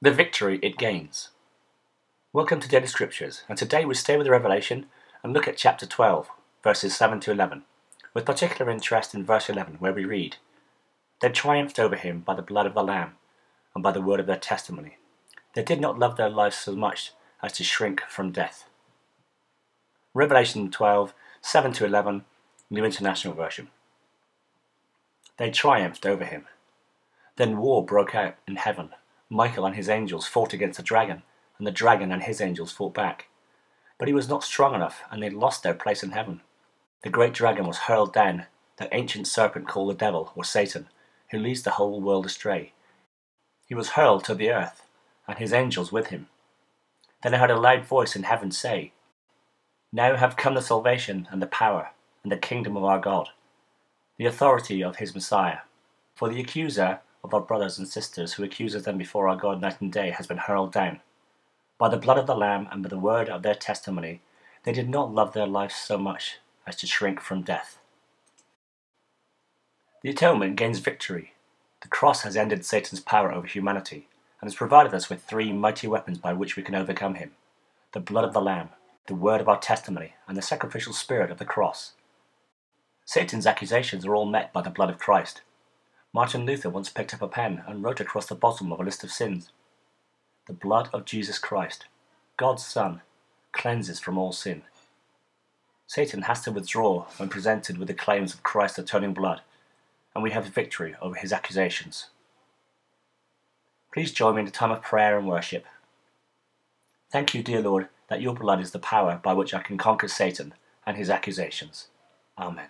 the victory it gains. Welcome to Daily Scriptures, and today we stay with the Revelation and look at chapter 12, verses 7 to 11, with particular interest in verse 11, where we read, They triumphed over him by the blood of the Lamb and by the word of their testimony. They did not love their lives so much as to shrink from death. Revelation 12, 7 to 11, New International Version. They triumphed over him. Then war broke out in heaven. Michael and his angels fought against the dragon, and the dragon and his angels fought back. But he was not strong enough, and they lost their place in heaven. The great dragon was hurled down, that ancient serpent called the devil, or Satan, who leads the whole world astray. He was hurled to the earth, and his angels with him. Then I heard a loud voice in heaven say, Now have come the salvation, and the power, and the kingdom of our God, the authority of his Messiah. For the accuser of our brothers and sisters who accuses them before our God night and day has been hurled down. By the blood of the Lamb and by the word of their testimony, they did not love their lives so much as to shrink from death. The atonement gains victory. The cross has ended Satan's power over humanity and has provided us with three mighty weapons by which we can overcome him the blood of the Lamb, the word of our testimony, and the sacrificial spirit of the cross. Satan's accusations are all met by the blood of Christ, Martin Luther once picked up a pen and wrote across the bottom of a list of sins The blood of Jesus Christ, God's Son, cleanses from all sin. Satan has to withdraw when presented with the claims of Christ's atoning blood, and we have victory over his accusations. Please join me in a time of prayer and worship. Thank you, dear Lord, that your blood is the power by which I can conquer Satan and his accusations. Amen.